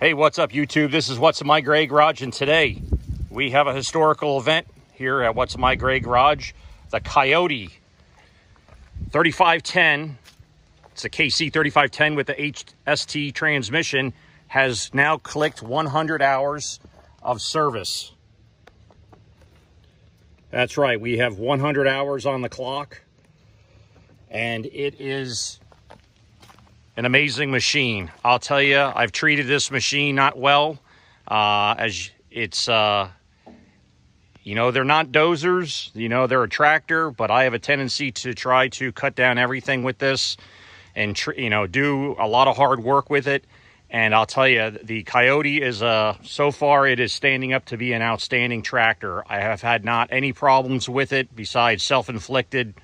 Hey, what's up, YouTube? This is What's in My Grey Garage, and today we have a historical event here at What's in My Grey Garage. The Kioti 3510, it's a KC 3510 with the HST transmission, has now clicked 100 hours of service. That's right, we have 100 hours on the clock, and it is an amazing machine. I'll tell you, I've treated this machine not well, uh, as it's, uh, you know, they're not dozers, you know, they're a tractor, but I have a tendency to try to cut down everything with this and, you know, do a lot of hard work with it. And I'll tell you, the Kioti is, uh, so far, it is standing up to be an outstanding tractor. I have had not any problems with it besides self-inflicted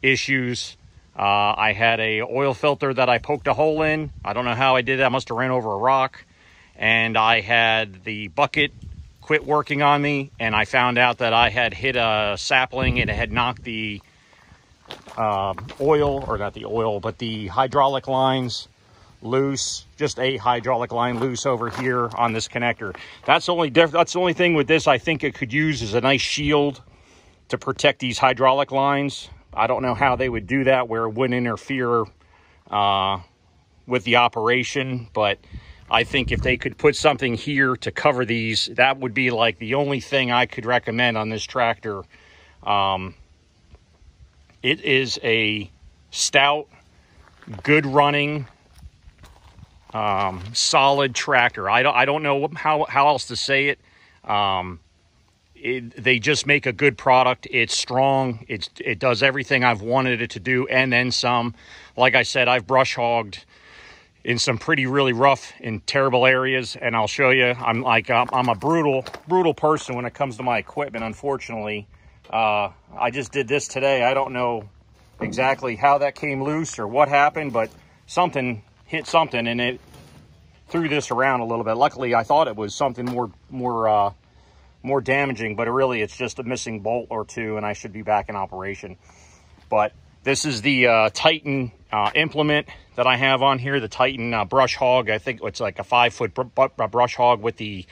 issues uh, I had a oil filter that I poked a hole in. I don't know how I did that. I must have ran over a rock. And I had the bucket quit working on me. And I found out that I had hit a sapling and it had knocked the uh, oil, or not the oil, but the hydraulic lines loose. Just a hydraulic line loose over here on this connector. That's the only That's the only thing with this I think it could use is a nice shield to protect these hydraulic lines. I don't know how they would do that where it wouldn't interfere uh, with the operation, but I think if they could put something here to cover these, that would be like the only thing I could recommend on this tractor. Um, it is a stout, good running, um, solid tractor. I don't, I don't know how, how else to say it. Um, it, they just make a good product. It's strong. It's, it does everything I've wanted it to do and then some. Like I said, I've brush hogged in some pretty really rough and terrible areas and I'll show you I'm like I'm, I'm a brutal brutal person when it comes to my equipment unfortunately uh, I just did this today I don't know exactly how that came loose or what happened but something hit something and it threw this around a little bit luckily I thought it was something more more uh, more damaging, but really it's just a missing bolt or two and I should be back in operation. But this is the uh, Titan uh, implement that I have on here, the Titan uh, brush hog. I think it's like a five foot br br brush hog with the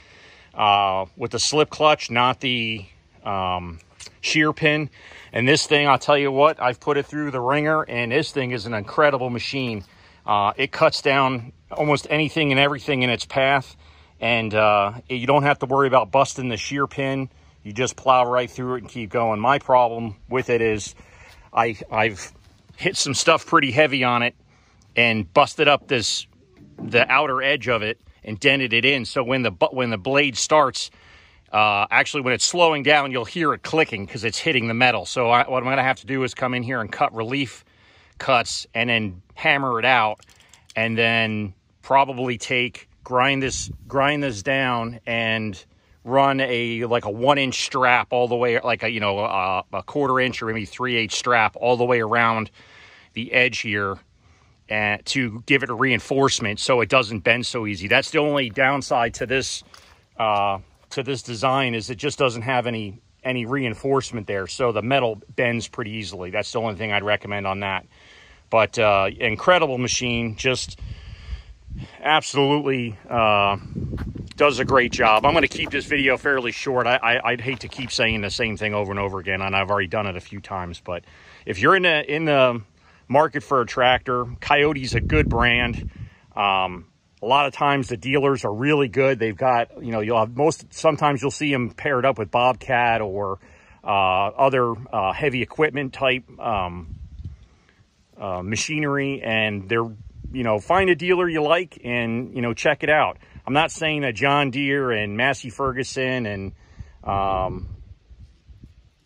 uh, with the slip clutch, not the um, shear pin. And this thing, I'll tell you what, I've put it through the ringer and this thing is an incredible machine. Uh, it cuts down almost anything and everything in its path and uh, you don't have to worry about busting the shear pin. You just plow right through it and keep going. My problem with it is I, I've hit some stuff pretty heavy on it and busted up this the outer edge of it and dented it in. So when the when the blade starts, uh, actually when it's slowing down, you'll hear it clicking because it's hitting the metal. So I, what I'm going to have to do is come in here and cut relief cuts and then hammer it out and then probably take grind this grind this down and run a like a one inch strap all the way like a you know a, a quarter inch or maybe three eight strap all the way around the edge here and to give it a reinforcement so it doesn't bend so easy. That's the only downside to this uh, to this design is it just doesn't have any any reinforcement there. So the metal bends pretty easily. That's the only thing i'd recommend on that. But uh, incredible machine. Just absolutely uh, does a great job. I'm going to keep this video fairly short. I, would hate to keep saying the same thing over and over again, and I've already done it a few times. But if you're in the in the market for a tractor, Kioti's a good brand. Um, a lot of times the dealers are really good. They've got, you know, you'll have most, sometimes you'll see them paired up with Bobcat or uh, other uh, heavy equipment type um, uh, machinery, and they're you know, find a dealer you like and, you know, check it out. I'm not saying that John Deere and Massey Ferguson and um,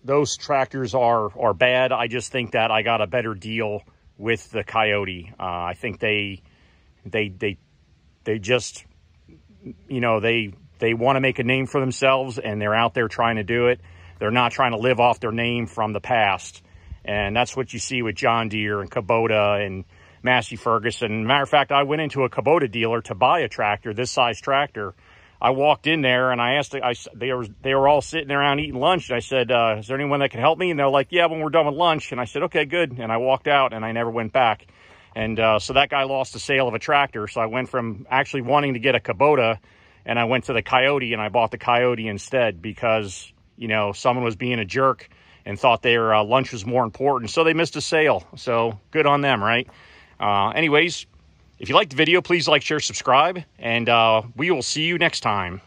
those tractors are, are bad. I just think that I got a better deal with the Kioti. Uh, I think they, they, they, they just, you know, they, they want to make a name for themselves and they're out there trying to do it. They're not trying to live off their name from the past. And that's what you see with John Deere and Kubota and, Massey Ferguson. Matter of fact, I went into a Kubota dealer to buy a tractor, this size tractor. I walked in there and I asked, I, they, were, they were all sitting around eating lunch. And I said, uh, is there anyone that can help me? And they're like, yeah, when we're done with lunch. And I said, okay, good. And I walked out and I never went back. And uh, so that guy lost the sale of a tractor. So I went from actually wanting to get a Kubota and I went to the Kioti and I bought the Kioti instead because, you know, someone was being a jerk and thought their uh, lunch was more important. So they missed a sale. So good on them, right? Uh, anyways, if you liked the video, please like, share, subscribe, and uh, we will see you next time.